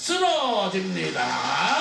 쓰러집니다.